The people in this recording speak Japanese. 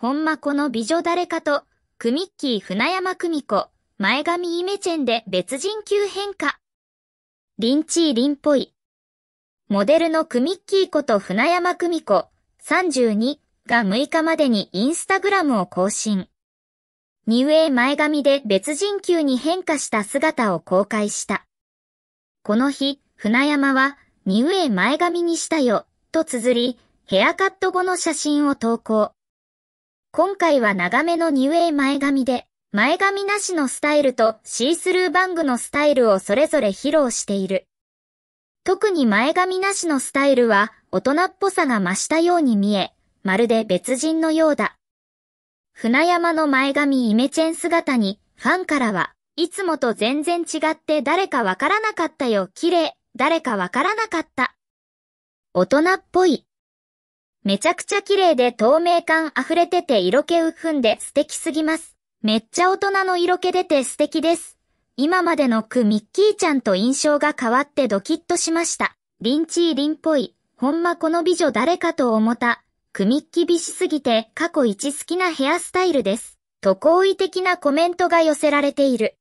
ほんまこの美女誰かと、くみっきー舟山久美子、前髪イメチェンで別人級変化。リンチーリンっぽい。モデルのくみっきーこと舟山久美子、32が6日までにインスタグラムを更新。ニューエイ前髪で別人級に変化した姿を公開した。この日、舟山は、ニューエイ前髪にしたよ、と綴り、ヘアカット後の写真を投稿。今回は長めのニューエイ前髪で、前髪なしのスタイルとシースルーバングのスタイルをそれぞれ披露している。特に前髪なしのスタイルは大人っぽさが増したように見え、まるで別人のようだ。船山の前髪イメチェン姿にファンからはいつもと全然違って誰かわからなかったよ綺麗、誰かわからなかった。大人っぽい。めちゃくちゃ綺麗で透明感溢れてて色気うふんで素敵すぎます。めっちゃ大人の色気出て素敵です。今までのクミッキーちゃんと印象が変わってドキッとしました。リンチーリンっぽい。ほんまこの美女誰かと思った。クミッキビしすぎて過去一好きなヘアスタイルです。と好意的なコメントが寄せられている。